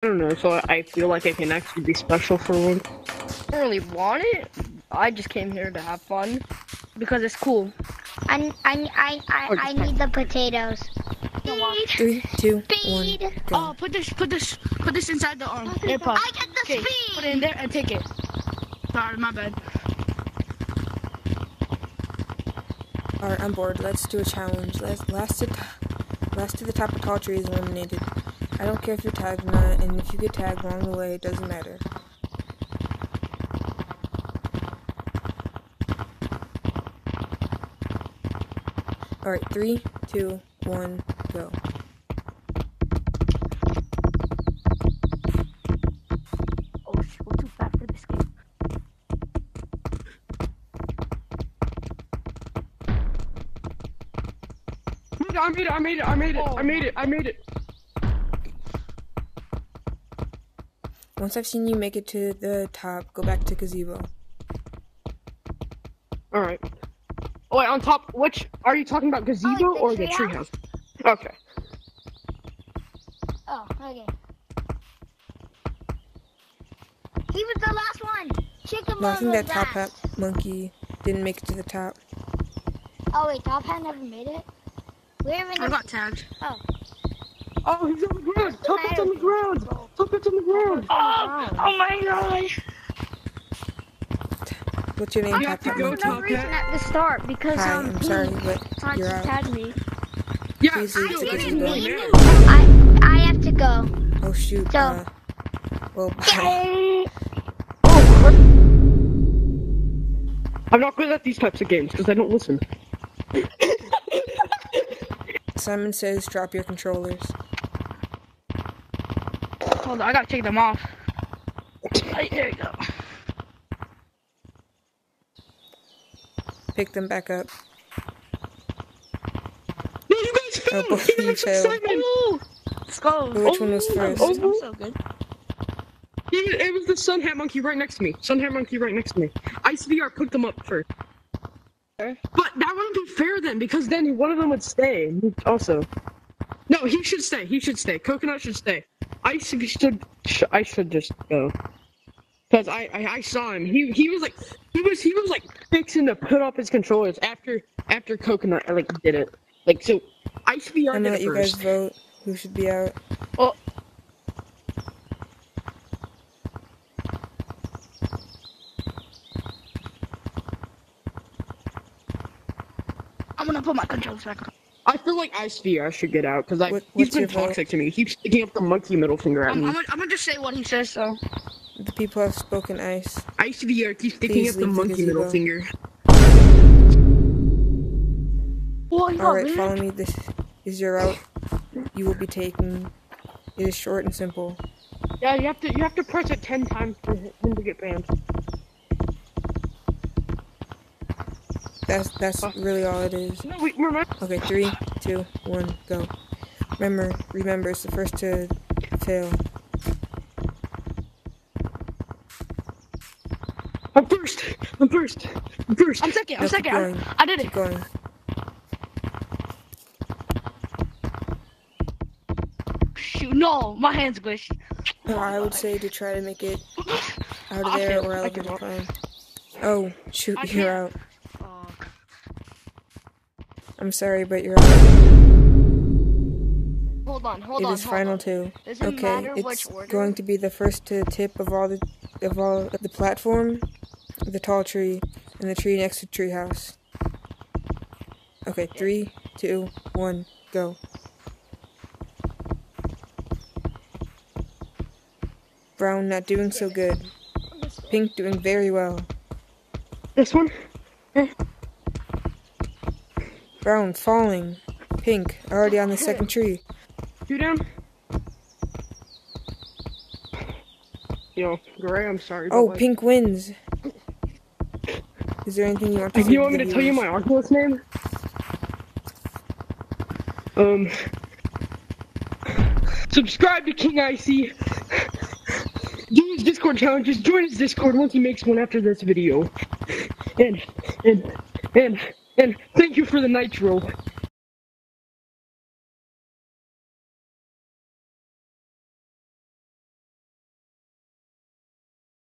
I don't know, so I feel like I can actually be special for one. I don't really want it. I just came here to have fun because it's cool. I, I, I, I, oh, I need the potatoes. Speed. Three, two, one, Speed. go. Oh, put this, put this, put this inside the arm. AirPod. I get the Okay, speed. put it in there and take it. Sorry, my bad. Alright, I'm bored. Let's do a challenge. Let's last to last to the top of tall trees eliminated. I don't care if you're tagged or not, and if you get tagged along the way, it doesn't matter. Alright, three, two, one, go. Oh shit, we're too fat for this game. I made it, I made it, I made it, I made it, I made it. Once I've seen you make it to the top, go back to gazebo. Alright. Oh, wait, on top, which, are you talking about gazebo Oh, the or the treehouse? treehouse? Okay. Oh, okay. He was the last one. Chicken No, I think was that top hat monkey didn't make it to the top. Oh wait, top hat never made it. We're in I got tagged. Oh, Oh, he's on the ground! Top it's on the ground! Top it's on the ground! Oh, oh my gosh. What's your name, I have top to go, monkey? Reason at the start because Hi, um I'm sorry, but you're out. tag me. Yeah, Please leave still, the this is gazebo. I I have to go. Oh shoot. So- Uh, well, bye. I'm not good at these types of games because I don't listen. Simon says drop your controllers. Hold on, I gotta take them off. Right, there you go. Pick them back up. No, you guys Oh, failed! both You guys failed. Simon! Ooh, let's go. Which one was first? Oh, I'm so good. He- It was the Sun Hat Monkey right next to me. Sun Hat Monkey right next to me. Ice VR put them up first. But that wouldn't be fair then, because then one of them would stay. Also, no, he should stay. He should stay. Coconut should stay. Ice should. Sh- I should just go. Cause I, I I saw him. He he was like he was he was like fixing to put up his controllers after after Coconut I like did it. Like so, Ice VR I'm did gonna let it you guys vote who should be out. Oh, I'm gonna put my controls back on. I feel like Ice VR should get out because I What- he's what's been your vote? toxic to me. He keeps sticking up the monkey middle finger at I'm, me. I'm, gonna, I'm gonna just say what he says. So The people have spoken ice. Ice VR keeps sticking Please up the leave the monkey middle gazebo. finger. what you got, Alright, man? follow me. This is your route. You will be taken. It is short and simple. Yeah, you have to you have to press it ten times for him to get banned. That's that's really all it is. No, wait, remember? Okay, three, two, one, go. Remember, remember, it's the first to fail. I'm first. I'm first. I'm first. I'm second. I'm No, second. I, going. I did Keep it. going. Shoot, no, my hands glitched. Or I would say to try to make it out of I there, or I else give it's fine. Oh, shoot, I you're out. can't. Fuck. I'm sorry, but you're. Hold on, hold It on. It is final on. two. Does it Okay, it's order? going to be the first to tip of all the of all the platform, the tall tree, and the tree next to treehouse. Okay, three, two, one, go. Brown not doing so good. Pink doing very well. This one. Brown falling. Pink already on the second tree. Two down. Yo, Gray, I'm sorry. Oh, like- Pink wins. Is there anything you want to Do you want me to tell you my Oculus name? Um. Subscribe to King Icey. Do his Discord challenges. Join his Discord once he makes one after this video. And and and and thank you for the nitro.